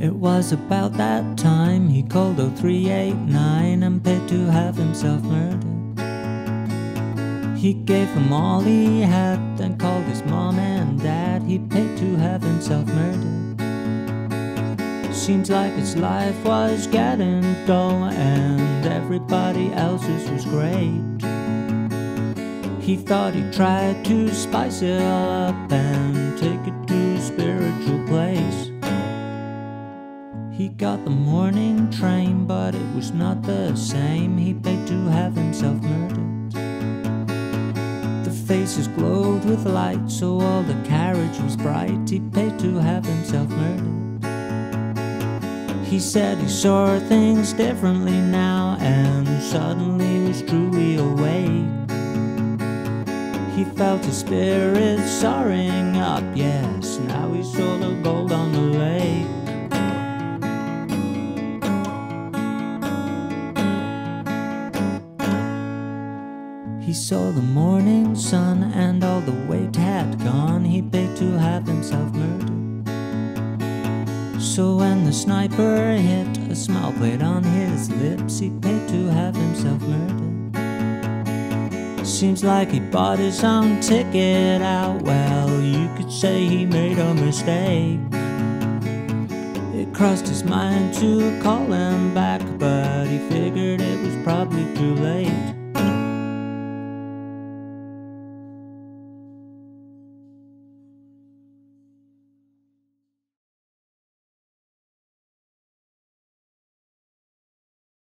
It was about that time he called 0389 and paid to have himself murdered. He gave them all he had, then called his mom and dad. He paid to have himself murdered. Seems like his life was getting dull and everybody else's was great. He thought he'd try to spice it up and He got the morning train, but it was not the same. He paid to have himself murdered. The faces glowed with light, so all the carriage was bright. He paid to have himself murdered. He said he saw things differently now, and suddenly was truly awake. He felt his spirit soaring up, yes, now he saw He saw the morning sun and all the weight had gone. He paid to have himself murdered. So when the sniper hit, a smile played on his lips. He paid to have himself murdered. Seems like he bought his own ticket out. Well, you could say he made a mistake. It crossed his mind to call him back, but he figured it was probably too late.